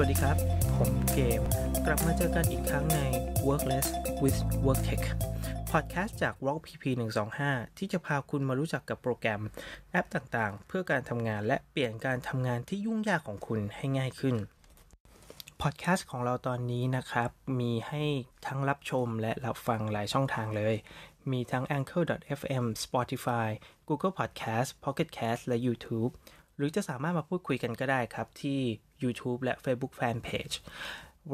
วัสดีครับ ผมเกม กลับมาเจอกันอีกครั้งใน Workless with WorkTech พอดแคสต์จาก Rock PP 125 ที่จะพาคุณมารู้จักกับโปรแกรมแอปต่างๆ เพื่อการทำงานและเปลี่ยนการทำงานที่ยุ่งยากของคุณให้ง่ายขึ้น พอดแคสต์ของเราตอนนี้นะครับ มีให้ทั้งรับชมและรับฟังหลายช่องทางเลย มีทั้ง Anchor.fm Spotify Google Podcast Pocket Cast และ YouTube หรือจะสามารถมาพูดคุยกันก็ได้ครับ ที่ YouTube และ Facebook Fanpage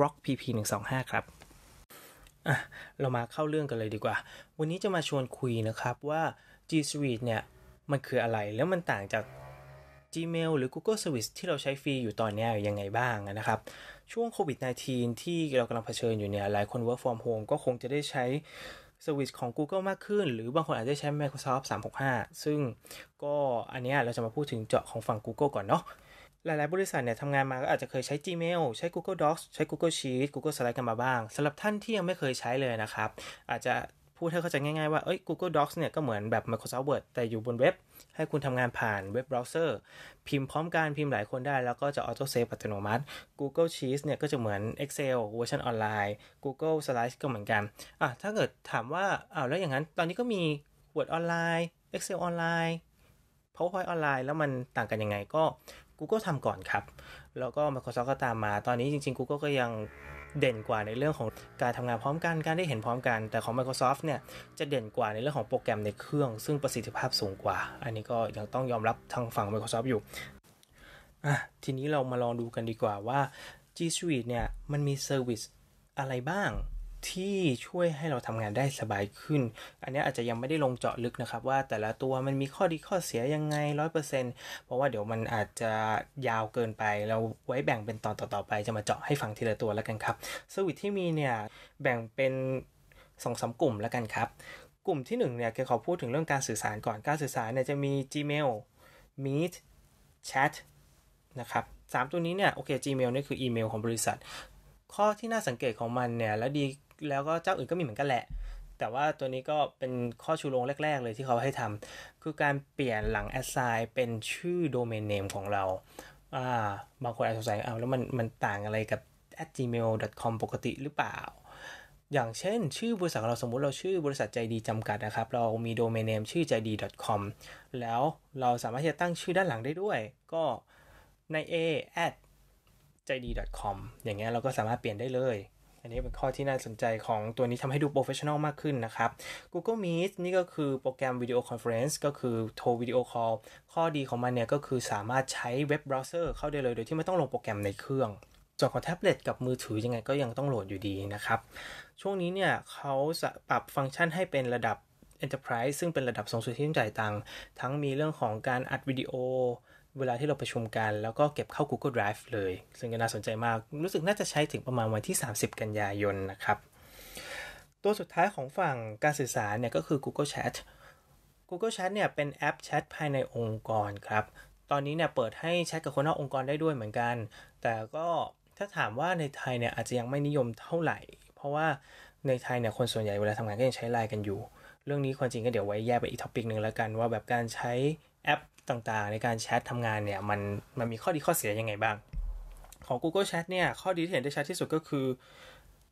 Rock PP 125ครับอะเรามาเข้าเรื่องกันเลยดีกว่า วันนี้จะมาชวนคุยนะครับว่า G Suite เนี่ย มันคืออะไรแล้วมันต่างจาก Gmail หรือ Google Service ที่เราใช้ฟรีอยู่ตอนนี้ยังไงบ้างนะครับ ช่วงโควิด -19 ที่เรากำลังเผชิญอยู่เนี่ย หลายคน work from home ก็คงจะได้ใช้ Service ของ Google มากขึ้น หรือบางคนอาจจะใช้ Microsoft 365 ซึ่งก็อันนี้เราจะมาพูดถึงเจาะของฝั่ง Google ก่อนเนาะหลาย ๆ บริษัทเนี่ยทำงานมาก็อาจจะเคยใช้ Gmail ใช้ Google Docs ใช้ Google Sheets Google Slide กันมาบ้างสำหรับท่านที่ยังไม่เคยใช้เลยนะครับ อาจจะ พูดให้เข้าใจง่ายๆว่าเอ้ย Google Docs เนี่ยก็เหมือนแบบ Microsoft Word แต่อยู่บนเว็บ ให้คุณทำงานผ่านเว็บเบราว์เซอร์ พิมพ์พร้อมกันพิมพ์หลายคนได้ แล้วก็จะ auto save อัตโนมัติ Google Sheets เนี่ยก็จะเหมือน Excel เวอร์ชันออนไลน์ Google Slides ก็เหมือนกันอะถ้าเกิดถามว่าอ้าวแล้วอย่างนั้นตอนนี้ก็มี Word ออนไลน์ Excel ออนไลน์ PowerPoint ออนไลน์แล้วมันต่างกันยังไงก็ Google ทำก่อนครับ แล้วก็ Microsoft ก็ตามมา ตอนนี้จริง ๆ Google ก็ยังเด่นกว่าในเรื่องของการทำงานพร้อมกัน การได้เห็นพร้อมกัน แต่ของ Microsoft เนี่ยจะเด่นกว่าในเรื่องของโปรแกรมในเครื่อง ซึ่งประสิทธิภาพสูงกว่า อันนี้ก็ยังต้องยอมรับทางฝั่ง Microsoft อยู่อะทีนี้เรามาลองดูกันดีกว่าว่า G Suite เนี่ยมันมี service อะไรบ้าง ที่ช่วยให้เราทำงานได้สบายขึ้น อันนี้อาจจะยังไม่ได้ลงเจาะลึกนะครับ ว่าแต่ละตัวมันมีข้อดีข้อเสียยังไงร้อยเปอร์เซ็นเพราะว่าเดี๋ยวมันอาจจะยาวเกินไป เราไว้แบ่งเป็นตอนต่อๆไป จะมาเจาะให้ฟังทีละตัวแล้วกันครับ service ที่มีเนี่ยแบ่งเป็นสองสามกลุ่มแล้วกันครับ กลุ่มที่1เนี่ยก็ขอพูดถึงเรื่องการสื่อสารก่อนการสื่อสารเนี่ยจะมี Gmail Meet Chat นะครับสามตัวนี้เนี่ยโอเค Gmail นี่คืออีเมลของบริษัท ข้อที่น่าสังเกตของมันเนี่ยแล้วดีแล้วก็เจ้าอื่นก็มีเหมือนกันแหละ แต่ว่าตัวนี้ก็เป็นข้อชูโรงแรก ๆ เลยที่เขาให้ทำคือการเปลี่ยนหลัง assign เป็นชื่อโดเมนเนมของเราอ่าบางคนอาจจะสงสัยเอาแล้วมันมันต่างอะไรกับ at gmail.com ปกติหรือเปล่า อย่างเช่น ชื่อบริษัทของเราสมมุติเราชื่อบริษัทใจดีจำกัดนะครับ เรามีโดเมนเนมชื่อใจดี .com แล้วเราสามารถที่จะตั้งชื่อด้านหลังได้ด้วย ก็ใน a at ใจดี .com อย่างเงี้ยเราก็สามารถเปลี่ยนได้เลย อันนี้เป็นข้อที่น่าสนใจของตัวนี้ทำให้ดู professional มากขึ้นนะครับ Google Meet นี่ก็คือโปรแกรม video conference ก็คือโทรวิดีโอคอลข้อดีของมันเนี่ยก็คือสามารถใช้เว็บเบราว์เซอร์เข้าได้เลยโดยที่ไม่ต้องลงโปรแกรมในเครื่องส่วนของแท็บเล็ตกับมือถือยังไงก็ยังต้องโหลดอยู่ดีนะครับ ช่วงนี้เนี่ยเขาปรับฟังก์ชันให้เป็นระดับ Enterprise ซึ่งเป็นระดับสูงสุดที่ต้องจ่ายตังค์ทั้งมีเรื่องของการอัดวิดีโอ เวลาที่เราประชุมกัน แล้วก็เก็บเข้า Google Drive เลย ซึ่งก็น่าสนใจมาก รู้สึกน่าจะใช้ถึงประมาณวันที่ 30 กันยายนนะครับ ตัวสุดท้ายของฝั่งการสื่อสารเนี่ยก็คือ Google Chat Google Chat เนี่ยเป็นแอปแชทภายในองค์กรครับ ตอนนี้เนี่ยเปิดให้แชทกับคนนอกองค์กรได้ด้วยเหมือนกัน แต่ก็ถ้าถามว่าในไทยเนี่ยอาจจะยังไม่นิยมเท่าไหร่ เพราะว่าในไทยเนี่ยคนส่วนใหญ่เวลาทำงานก็ยังใช้ไลน์กันอยู่ เรื่องนี้ความจริงก็เดี๋ยวไว้แยกไปอีกท็อปิกหนึ่งแล้วกัน ว่าแบบการใช้แอปต่างๆ ในการแชททำงานเนี่ย มันมันมีข้อดีข้อเสียยังไงบ้าง ของ Google Chat เนี่ย ข้อดีที่เห็นได้ชัดที่สุดก็คือ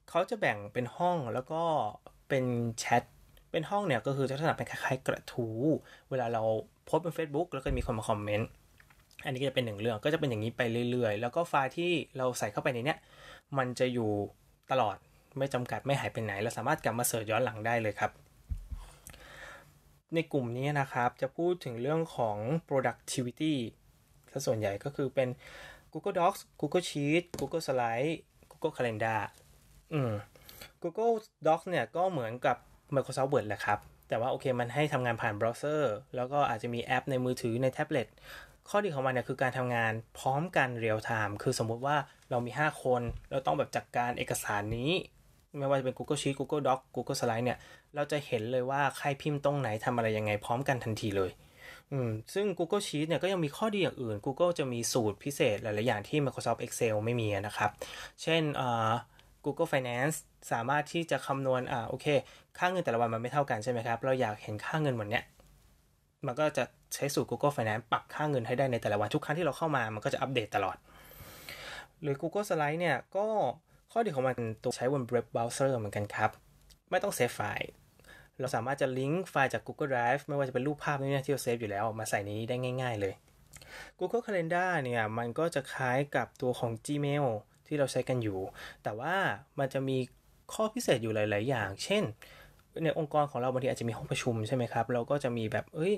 เขาจะแบ่งเป็นห้องแล้วก็เป็นแชทเป็นห้องเนี่ย ก็คือจะลักษณะเป็นคล้ายๆ กระทู้เวลาเราโพสต์บน Facebook แล้วก็มีคนมาคอมเมนต์อันนี้ก็จะเป็นหนึ่งเรื่องก็จะเป็นอย่างนี้ไปเรื่อยๆ แล้วก็ไฟล์ที่เราใส่เข้าไปในเนี้ยมันจะอยู่ตลอดไม่จำกัดไม่หายไปไหน เราสามารถกลับมาเสิร์ชย้อนหลังได้เลยครับ ในกลุ่มนี้นะครับ จะพูดถึงเรื่องของ productivity ถ้าส่วนใหญ่ก็คือเป็น Google Docs Google Sheet Google Slide Google Calendar อืม Google Docs เนี่ยก็เหมือนกับ Microsoft Word แหละครับ แต่ว่าโอเคมันให้ทำงานผ่านเบราว์เซอร์ แล้วก็อาจจะมีแอปในมือถือในแท็บเล็ต ข้อดีของมันเนี่ยคือการทำงานพร้อมกันเรียลไทม์ คือสมมติว่าเรามี 5 คน เราต้องแบบจัดกการเอกสารนี้ ไม่ว่าจะเป็น Google Sheet Google Doc Google Slide เนี่ย เราจะเห็นเลยว่าใครพิมพ์ตรงไหนทำอะไรยังไงพร้อมกันทันทีเลยอืมซึ่ง Google Sheet เนี่ยก็ยังมีข้อดีอย่างอื่น Google จะมีสูตรพิเศษหลาย ๆ อย่างที่ Microsoft Excel ไม่มีนะครับ เช่นอ่า Google Finance สามารถที่จะคำนวณอ่าโอเค ค่าเงินแต่ละวันมันไม่เท่ากันใช่ไหมครับ เราอยากเห็นค่าเงินหมดเนี้ยมันก็จะใช้สูตร Google Finance ปรับค่าเงินให้ได้ในแต่ละวันทุกครั้งที่เราเข้ามา มันก็จะอัปเดตตลอด หรือ Google Slide เนี่ยก็ ข้อดีของมันตัวใช้บนเว็บเบราว์เซอร์เหมือนกันครับ ไม่ต้องเซฟไฟล์เราสามารถจะลิงก์ไฟล์จาก Google Drive ไม่ว่าจะเป็นรูปภาพนี่ที่เราเซฟอยู่แล้วมาใส่นี้ได้ง่าย ๆ เลย Google Calendar เนี่ยมันก็จะคล้ายกับตัวของ Gmail ที่เราใช้กันอยู่ แต่ว่ามันจะมีข้อพิเศษอยู่หลาย ๆ อย่าง เช่น ในองค์กรของเราบางทีอาจจะมีห้องประชุมใช่ไหมครับ เราก็จะมีแบบ เอ้ย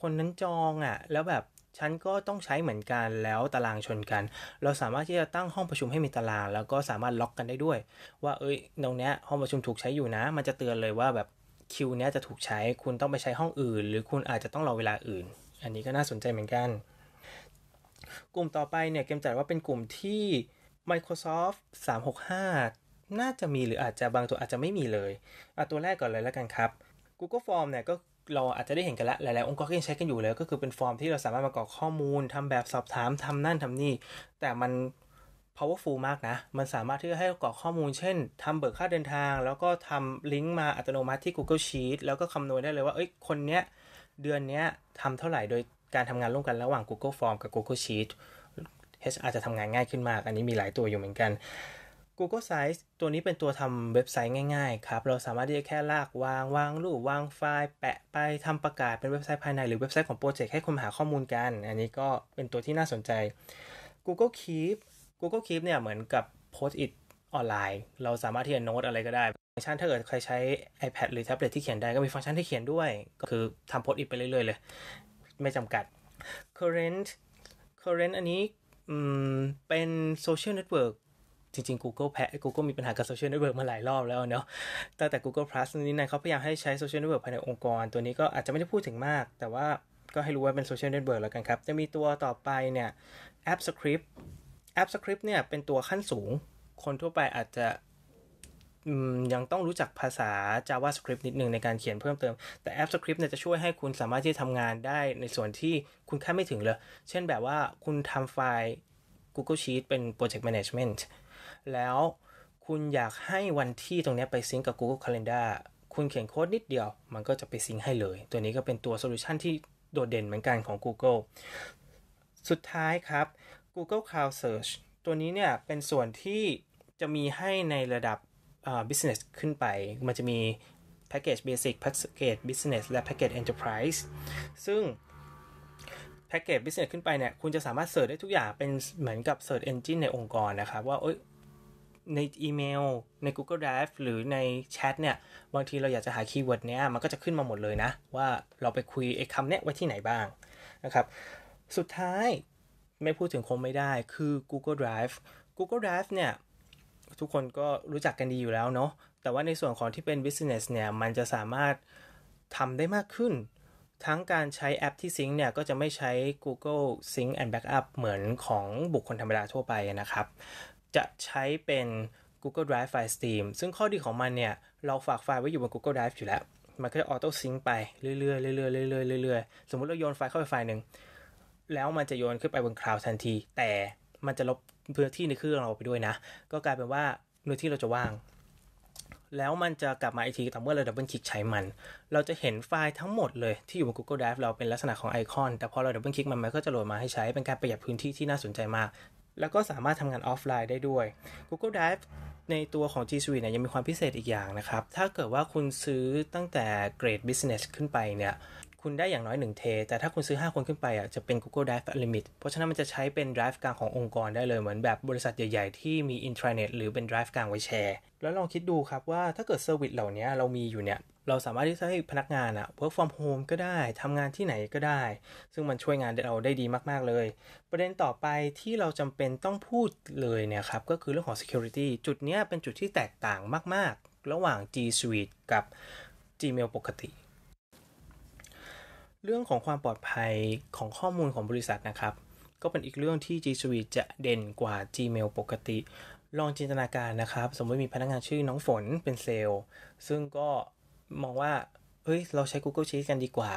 คนนั้นจองอะ่ะ แล้วแบบ ฉันก็ต้องใช้เหมือนกันแล้วตารางชนกัน เราสามารถที่จะตั้งห้องประชุมให้มีตาราง แล้วก็สามารถล็อกกันได้ด้วย ว่าเอ้ยตรงเนี้ยห้องประชุมถูกใช้อยู่นะ มันจะเตือนเลยว่าแบบคิวเนี้ยจะถูกใช้คุณต้องไปใช้ห้องอื่น หรือคุณอาจจะต้องรอเวลาอื่น อันนี้ก็น่าสนใจเหมือนกัน กลุ่มต่อไปเนี่ยเกมจัดว่าเป็นกลุ่มที่ Microsoft 365 น่าจะมีหรืออาจจะบางตัวอาจจะไม่มีเลยเอาตัวแรกก่อนเลยแล้วกันครับ Google Form เนี่ยก็ เราอาจจะได้เห็นกันล้วหลาย ๆ องค์กรก็ยังใช้กันอยู่แล้วก็คือเป็นฟอร์มที่เราสามารถมากรอกข้อมูลทำแบบสอบถามทำนั่นทำนี่ แต่มัน powerful มากนะ มันสามารถที่จะให้กรอกข้อมูล เช่นทำเบิกค่าเดินทาง แล้วก็ทำลิงก์มาอัตโนมัติที่ Google Sheet แล้วก็คำนวณได้เลยว่า เอ้ย คนเนี้ย เดือนเนี้ยทำเท่าไหร่โดยการทำงานร่วมกันระหว่าง Google Form กับ Google Sheet HR จะทำงานง่ายขึ้นมาก อันนี้มีหลายตัวอยู่เหมือนกัน Google Sites ตัวนี้เป็นตัวทำเว็บไซต์ง่ายๆครับ เราสามารถที่จะแค่ลากวาง วางรูปวางไฟล์แปะไปทำประกาศเป็นเว็บไซต์ภายในหรือเว็บไซต์ของโปรเจกต์ให้คนหาข้อมูลกัน อันนี้ก็เป็นตัวที่น่าสนใจ Google Keep Google Keep เนี่ยเหมือนกับ Post-it ออนไลน์ เราสามารถที่จะโน้ตอะไรก็ได้ ฟังก์ชันถ้าเกิดใครใช้ iPad หรือแท็บเล็ตที่เขียนได้ก็มีฟังก์ชันที่เขียนด้วย ก็คือทำ Post-it ไปเรื่อยๆเลย ไม่จำกัด Currents Currents อันนี้เป็นโซเชียลเน็ตเวิร์ก จริงๆ Google แพ้ Google มีปัญหากับโซเชียลเน็ตเวิร์กมาหลายรอบแล้วเนาะแต่แต่ Google Plus นี้นะเขาพยายามให้ใช้โซเชียลเน็ตเวิร์กภายในองค์กร ตัวนี้ก็อาจจะไม่ได้พูดถึงมาก แต่ว่าก็ให้รู้ว่าเป็นโซเชียลเน็ตเวิร์กแล้วกันครับ จะมีตัวต่อไปเนี่ย App Script App Script เนี่ยเป็นตัวขั้นสูง คนทั่วไปอาจจะยังต้องรู้จักภาษา JavaScript นิดนึงในการเขียนเพิ่มเติม แต่ App Script เนี่ยจะช่วยให้คุณสามารถที่จะทำงานได้ในส่วนที่คุณคาดไม่ถึงเลย เช่นแบบว่าคุณทำไฟล์ Google Sheet เป็น Project Management แล้วคุณอยากให้วันที่ตรงนี้ไป sync กับ Google Calendar คุณเขียนโค้ดนิดเดียว มันก็จะไป sync ให้เลย ตัวนี้ก็เป็นตัว solution ที่โดดเด่นเหมือนกันของ Google สุดท้ายครับ Google Cloud Search ตัวนี้เนี่ยเป็นส่วนที่จะมีให้ในระดับ business ขึ้นไป มันจะมี package basic package business และ package enterprise ซึ่ง package business ขึ้นไปเนี่ย คุณจะสามารถ search ได้ทุกอย่างเป็นเหมือนกับ search engine ในองค์กรนะครับ ว่า ในอีเมล ใน Google Drive หรือในแชทเนี่ย บางทีเราอยากจะหา keyword เนี้ยมันก็จะขึ้นมาหมดเลยนะ ว่าเราไปคุยไอ้คำเนี้ยไว้ที่ไหนบ้างนะครับ สุดท้ายไม่พูดถึงคงไม่ได้คือ Google Drive Google Drive เนี่ย ทุกคนก็รู้จักกันดีอยู่แล้วเนาะแต่ว่าในส่วนของที่เป็น business เนี่ยมันจะสามารถทำได้มากขึ้น ทั้งการใช้แอปที่ซิงเนี่ย ก็จะไม่ใช้ Google Sync and Backup เหมือนของบุคคลธรรมดาทั่วไปนะครับ จะใช้เป็น Google Drive File Stream ซึ่งข้อดีของมันเนี่ย เราฝากไฟล์ไว้อยู่บน Google Drive อยู่แล้ว มันก็จะออโต้ซิงไปเรื่อยๆเรื่อยๆเรื่อยๆเรื่อยๆ สมมติเราโยนไฟล์เข้าไปไฟล์หนึ่ง แล้วมันจะโยนขึ้นไปบนคลาวด์ทันที แต่มันจะลบพื้นที่ในเครื่องเราไปด้วยนะ ก็กลายเป็นว่าเนื้อที่เราจะว่าง แล้วมันจะกลับมาอีกทีต่อเมื่อเรา double click ใช้มัน เราจะเห็นไฟล์ทั้งหมดเลยที่อยู่บน Google Drive เราเป็นลักษณะของไอคอน แต่พอเรา double click มันมันก็จะโหลดมาให้ใช้ เป็นการประหยัดพื้นที่ที่น่าสนใจมาก แล้วก็สามารถทำงานออฟไลน์ได้ด้วย Google Drive ในตัวของ G Suite เนี่ยยังมีความพิเศษอีกอย่างนะครับ ถ้าเกิดว่าคุณซื้อตั้งแต่เกรด Business ขึ้นไปเนี่ย คุณได้อย่างน้อย1เท แต่ถ้าคุณซื้อ 5 คนขึ้นไปอะจะเป็น Google Drive Limit เพราะฉะนั้นมันจะใช้เป็น Drive กลางขององค์กรได้เลย เหมือนแบบบริษัทใหญ่ ๆ ที่มี intranet หรือเป็น Drive กลางไว้แชร์ แล้วลองคิดดูครับว่าถ้าเกิดเซอร์วิสเหล่านี้เรามีอยู่เนี่ย เราสามารถที่จะให้พนักงานอะ work from home ก็ได้ทำงานที่ไหนก็ได้ ซึ่งมันช่วยงานเราได้ดีมากๆเลย ประเด็นต่อไปที่เราจำเป็นต้องพูดเลยเนี่ยครับก็คือเรื่องของ security จุดนี้เป็นจุดที่แตกต่างมาก ๆ ระหว่าง G Suite กับ Gmail ปกติ เรื่องของความปลอดภัยของข้อมูลของบริษัทนะครับ ก็เป็นอีกเรื่องที่ G Suite จะเด่นกว่า Gmail ปกติ ลองจินตนาการนะครับ สมมติมีพนักงานชื่อน้องฝนเป็นเซลล์ซึ่งก็มองว่าเฮ้ยเราใช้ Google Sheet กันดีกว่า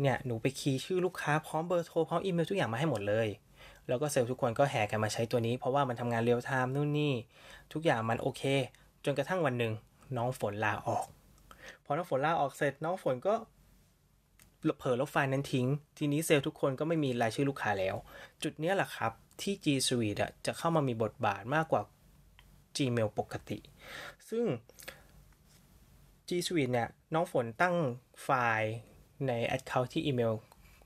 เนี่ย หนูไปคีย์ชื่อลูกค้าพร้อมเบอร์โทร พร้อมอีเมลทุกอย่างมาให้หมดเลย แล้วก็เซลล์ทุกคนก็แห่กันมาใช้ตัวนี้ เพราะว่ามันทำงาน real time นู่นนี่ ทุกอย่างมันโอเค จนกระทั่งวันหนึ่งน้องฝนลาออก พอน้องฝนลาออกเสร็จน้องฝนก็ เผลอลบไฟล์นั้นทิ้ง ทีนี้เซลล์ทุกคนก็ไม่มีรายชื่อลูกค้าแล้ว จุดนี้แหละครับ ที่ G Suite จะเข้ามามีบทบาทมากกว่า Gmail ปกติ ซึ่ง G Suite เนี่ยน้องฝนตั้งไฟล์ใน Account ที่อีเมล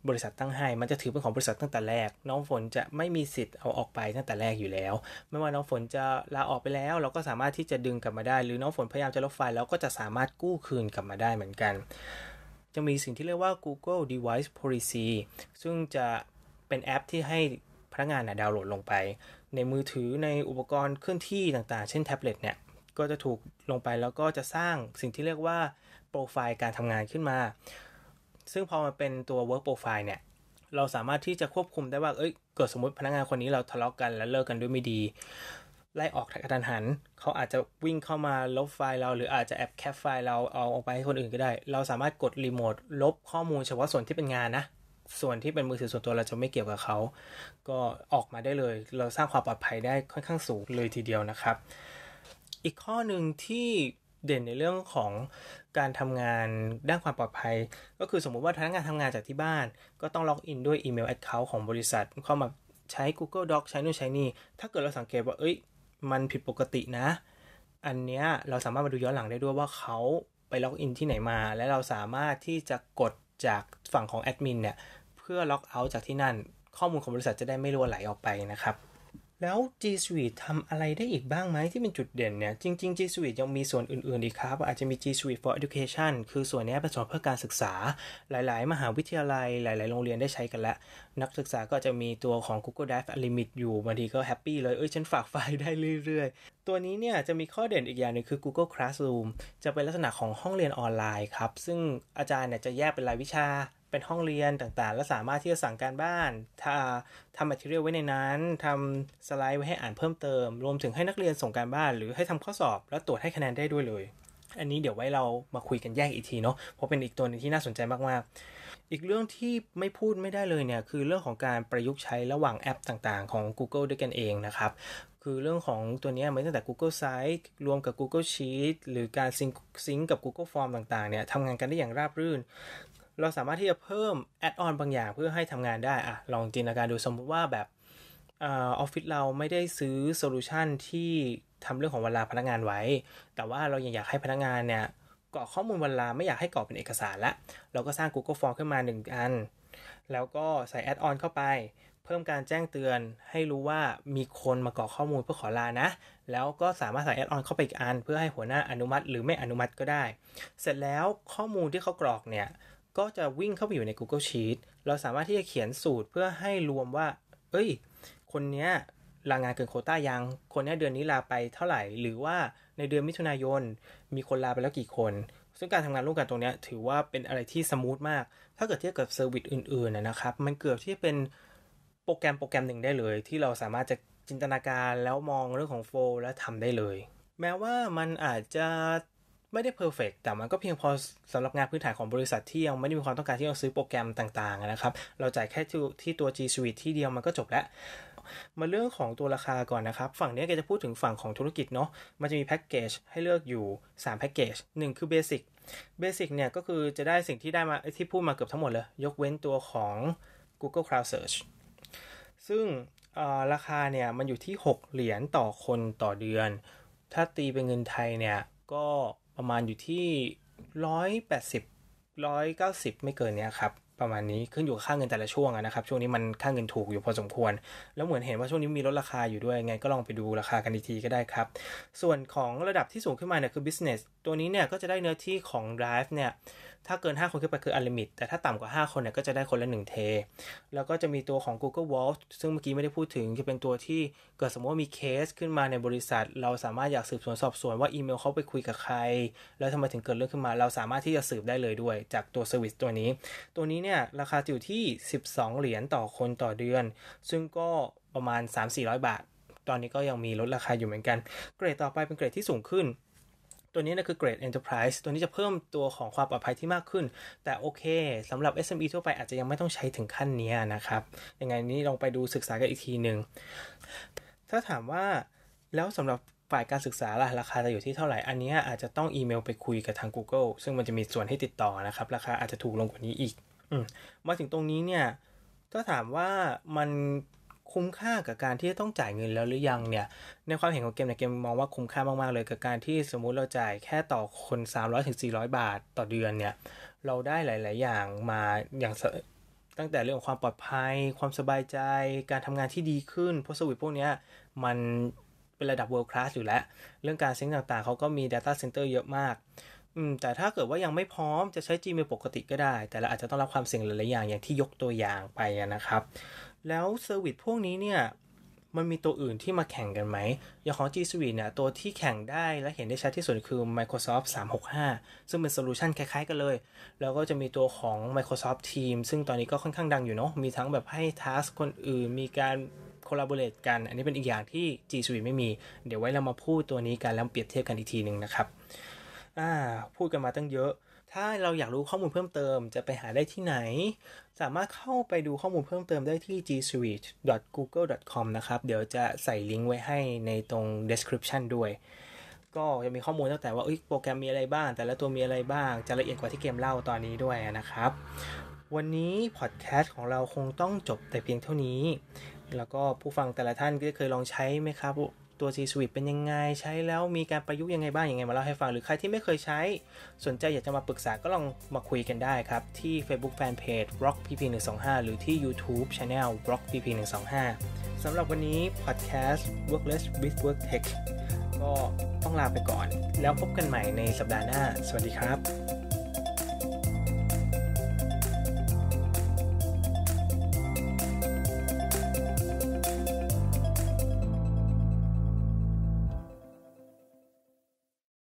บริษัทตั้งให้ มันจะถือเป็นของบริษัทตั้งแต่แรก น้องฝนจะไม่มีสิทธิ์เอาออกไปตั้งแต่แรกอยู่แล้ว ไม่ว่าน้องฝนจะลาออกไปแล้ว เราก็สามารถที่จะดึงกลับมาได้ หรือน้องฝนพยายามจะลบไฟล์แล้วก็จะสามารถกู้คืนกลับมาได้เหมือนกัน จะมีสิ่งที่เรียกว่า Google Device Policy ซึ่งจะเป็นแอปที่ให้พนักงานดาวน์โหลดลงไป ในมือถือในอุปกรณ์เคลื่อนที่ต่างๆ เช่นแท็บเล็ตเนี่ย ก็จะถูกลงไปแล้วก็จะสร้างสิ่งที่เรียกว่าโปรไฟล์การทำงานขึ้นมา ซึ่งพอมาเป็นตัว Work Profile เนี่ยเราสามารถที่จะควบคุมได้ว่า เอ้ย เกิดสมมติพนักงานคนนี้เราทะเลาะกกันแล้วเลิกกันด้วยไม่ดี ไล่ออกกระทันหัน เขาอาจจะวิ่งเข้ามาลบไฟล์เรา หรืออาจจะแอบแคปไฟล์เราเอาออกไปให้คนอื่นก็ได้ เราสามารถกดรีโมทลบข้อมูลเฉพาะส่วนที่เป็นงานนะ ส่วนที่เป็นมือถือส่วนตัวเราจะไม่เกี่ยวกับเขา ก็ออกมาได้เลย เราสร้างความปลอดภัยได้ค่อนข้างสูงเลยทีเดียวนะครับ อีกข้อหนึ่งที่เด่นในเรื่องของการทำงานด้านความปลอดภัย ก็คือสมมุติว่าพนักงานทำงานจากที่บ้าน ก็ต้องล็อกอินด้วยอีเมลแอดเคาท์ของบริษัทเข้ามาใช้ Google Doc ใช้นู่นใช้นี่ ถ้าเกิดเราสังเกตว่า เอ้ย มันผิดปกตินะ อันเนี้ยเราสามารถมาดูย้อนหลังได้ด้วยว่าเขาไปล็อกอินที่ไหนมา และเราสามารถที่จะกดจากฝั่งของแอดมินเนี่ย เพื่อ log out จากที่นั่น ข้อมูลของบริษัทจะได้ไม่รั่วไหลออกไปนะครับ แล้ว G Suite ทำอะไรได้อีกบ้างไหมที่เป็นจุดเด่นเนี่ย จริง ๆ G Suite ยังมีส่วนอื่น ๆ อีกครับ อาจจะมี G Suite for Education คือส่วนนี้เป็นส่วนเพื่อการศึกษา หลาย ๆ มหาวิทยาลัย หลาย ๆ โรงเรียนได้ใช้กันแล้ว นักศึกษาก็จะมีตัวของ Google Drive Unlimited อยู่บางทีก็แฮปปี้เลย เอ้ย ฉันฝากไฟล์ได้เรื่อย ๆ ตัวนี้เนี่ยจะมีข้อเด่นอีกอย่างหนึ่งคือ Google Classroom จะเป็นลักษณะของห้องเรียนออนไลน์ครับ ซึ่งอาจารย์เนี่ยจะแยกเป็นรายวิชา เป็นห้องเรียนต่างๆ และสามารถที่จะสั่งการบ้านถ้าทำ material ไว้ในนั้นทำสไลด์ไว้ให้อ่านเพิ่มเติม รวมถึงให้นักเรียนส่งการบ้าน หรือให้ทำข้อสอบ แล้วตรวจให้คะแนนได้ด้วยเลย อันนี้เดี๋ยวไว้เรามาคุยกันแยกอีกทีเนาะเพราะเป็นอีกตัวนึงที่น่าสนใจมากๆ อีกเรื่องที่ไม่พูดไม่ได้เลยเนี่ยคือเรื่องของการประยุกต์ใช้ระหว่างแอปต่างๆ ของ Google ด้วยกันเองนะครับคือเรื่องของตัวนี้มันตั้งแต่ Google Sites รวมกับ Google Sheet หรือการ sync sync กับ Google Form ต่างๆเนี่ยทำงานกันได้อย่างราบรื่น เราสามารถที่จะเพิ่ม add-on บางอย่างเพื่อให้ทำงานได้อะลองจินตนาการดูสมมติว่าแบบออฟฟิศเราไม่ได้ซื้อ solution ที่ทำเรื่องของเวลาพนักงานไว้ แต่ว่าเรายังอยากให้พนักงานเนี่ยกรอกข้อมูลเวลาไม่อยากให้กรอกเป็นเอกสารละ เราก็สร้าง Google Form ขึ้นมาหนึ่งอัน แล้วก็ใส่แอดออนเข้าไป เพิ่มการแจ้งเตือนให้รู้ว่ามีคนมากรอกข้อมูลเพื่อขอลานะ แล้วก็สามารถใส่แอดออนเข้าไปอีกอัน เพื่อให้หัวหน้าอนุมัติหรือไม่อนุมัติก็ได้ เสร็จแล้วข้อมูลที่เขากรอกเนี่ย ก็จะวิ่งเข้าไปอยู่ใน Google Sheet เราสามารถที่จะเขียนสูตรเพื่อให้รวมว่า เอ้ย คนเนี้ยลางานเกินโควตายัง คนนี้เดือนนี้ลาไปเท่าไหร่ หรือว่าในเดือนมิถุนายน มีคนลาไปแล้วกี่คน ซึ่งการทำงานร่วมกันตรงนี้ถือว่าเป็นอะไรที่ smooth มาก ถ้าเกิดเทียบกับ service อื่นๆนะครับ มันเกือบที่เป็นโปรแกรมโปรแกรมหนึ่งได้เลย ที่เราสามารถจะจินตนาการแล้วมองเรื่องของ flow แล้วทำได้เลย แม้ว่ามันอาจจะ ไม่ได้ perfect แต่มันก็เพียงพอสำหรับงานพื้นฐานของบริษัทที่ยังไม่ได้มีความต้องการที่จะซื้อโปรแกรมต่างๆนะครับ เราจ่ายแค่ที่ตัว G Suite ที่เดียวมันก็จบแล้วมาเรื่องของตัวราคาก่อนนะครับ ฝั่งนี้ก็จะพูดถึงฝั่งของธุรกิจเนาะมันจะมีแพ็กเกจให้เลือกอยู่ 3 แพ็กเกจ 1 คือ Basic Basic เนี่ยก็คือจะได้สิ่งที่ได้มาที่พูดมาเกือบทั้งหมดเลย ยกเว้นตัวของ Google Cloud Search ซึ่งราคาเนี่ยมันอยู่ที่ 6 เหรียญต่อคนต่อเดือน ถ้าตีเป็นเงินไทยเนี่ยก็ ประมาณอยู่ที่ร้อยแปดสิบร้อยเก้าสิบไม่เกินเนี้ยครับประมาณนี้ขึ้นอยู่กับค่าเงินแต่ละช่วงนะครับช่วงนี้มันค่าเงินถูกอยู่พอสมควร แล้วเหมือนเห็นว่าช่วงนี้มีลดราคาอยู่ด้วยไงก็ลองไปดูราคากันอีกทีก็ได้ครับ ส่วนของระดับที่สูงขึ้นมาเนี่ยคือ business ตัวนี้เนี่ยก็จะได้เนื้อที่ของ drive เนี่ย ถ้าเกิน 5 คนขึ้นไปคือ unlimit แต่ถ้าต่ำกว่า 5 คนเนี่ยก็จะได้คนละ1เท แล้วก็จะมีตัวของ Google Vault ซึ่งเมื่อกี้ไม่ได้พูดถึง จะเป็นตัวที่เกิดสมมติว่ามีเคสขึ้นมาในบริษัท เราสามารถอยากสืบสวนสอบสวนว่าอีเมลเขาไปคุยกับใคร แล้วทำไมถึงเกิดเรื่องขึ้นมา เราสามารถที่จะสืบได้เลยด้วย จากตัวเซอร์วิสตัวนี้ ตัวนี้เนี่ยราคาอยู่ที่ 12 เหรียญต่อคนต่อเดือน ซึ่งก็ประมาณ 3-400 บาท ตอนนี้ก็ยังมีลดราคาอยู่เหมือนกัน เกรดต่อไปเป็นเกรดที่สูงขึ้น ตัวนี้นะคือ Grade Enterprise ตัวนี้จะเพิ่มตัวของความปลอดภัยที่มากขึ้น แต่โอเคสำหรับ SME ทั่วไปอาจจะยังไม่ต้องใช้ถึงขั้นนี้นะครับยังไงนี้ลองไปดูศึกษากันอีกทีหนึ่งถ้าถามว่าแล้วสำหรับฝ่ายการศึกษาล่ะราคาจะอยู่ที่เท่าไหร่ อันนี้อาจจะต้องอีเมลไปคุยกับทาง Google ซึ่งมันจะมีส่วนให้ติดต่อนะครับ ราคาอาจจะถูกลงกว่านี้อีกมาถึงตรงนี้เนี่ย ถ้าถามว่ามัน คุ้มค่ากับการที่ต้องจ่ายเงินแล้วหรือยังเนี่ย ในความเห็นของเกมในเกมมองว่าคุ้มค่ามากๆเลยกับการที่สมมุติเราจ่ายแค่ต่อคน 300ถึง400 บาทต่อเดือนเนี่ย เราได้หลาย ๆ อย่างมาอย่างตั้งแต่เรื่องของความปลอดภัย ความสบายใจ การทำงานที่ดีขึ้นเพราะสวิตพวกนี้มันเป็นระดับ world class อยู่แล้ว เรื่องการ sync ต่างๆ เขาก็มี data center เยอะมากอืมแต่ถ้าเกิดว่ายังไม่พร้อมจะใช้ Gmail ปกติก็ได้ แต่เราอาจจะต้องรับความเสี่ยงหลายๆอย่างอย่างที่ยกตัวอย่างไปนะครับ แล้ว service พวกนี้เนี่ยมันมีตัวอื่นที่มาแข่งกันไหมอย่างของ G Suite เนี่ยตัวที่แข่งได้และเห็นได้ชัดที่สุดคือ Microsoft 365 ซึ่งเป็น solution คล้ายๆกันเลย แล้วก็จะมีตัวของ Microsoft Teams ซึ่งตอนนี้ก็ค่อนข้างดังอยู่เนาะ มีทั้งแบบให้ task คนอื่น มีการคอลลาบอร์เรตกัน อันนี้เป็นอีกอย่างที่ G Suite ไม่มี เดี๋ยวไว้เรามาพูดตัวนี้กันแล้วเปรียบเทียบกันอีกทีหนึ่งนะครับ อ่า พูดกันมาตั้งเยอะ ถ้าเราอยากรู้ข้อมูลเพิ่มเติมจะไปหาได้ที่ไหน สามารถเข้าไปดูข้อมูลเพิ่มเติมได้ที่ gsuite.google.com นะครับ เดี๋ยวจะใส่ลิงก์ไว้ให้ในตรง description ด้วย ก็จะมีข้อมูลตั้งแต่ว่าโปรแกรมมีอะไรบ้าง แต่ละตัวมีอะไรบ้าง จะละเอียดกว่าที่เกมเล่าตอนนี้ด้วยนะครับ วันนี้พอดแคสต์ของเราคงต้องจบแต่เพียงเท่านี้ แล้วก็ผู้ฟังแต่ละท่านก็เคยลองใช้ไหมครับ ตัว G Suite เป็นยังไงใช้แล้วมีการประยุกต์ยังไงบ้างยังไงมาเล่าให้ฟัง หรือใครที่ไม่เคยใช้สนใจอยากจะมาปรึกษาก็ลองมาคุยกันได้ครับ ที่ Facebook Fanpage Rock PP 125หรือที่ YouTube Channel Rock PP 125สำหรับวันนี้ Podcast Workless with Work Tech ก็ต้องลาไปก่อน แล้วพบกันใหม่ในสัปดาห์หน้า สวัสดีครับ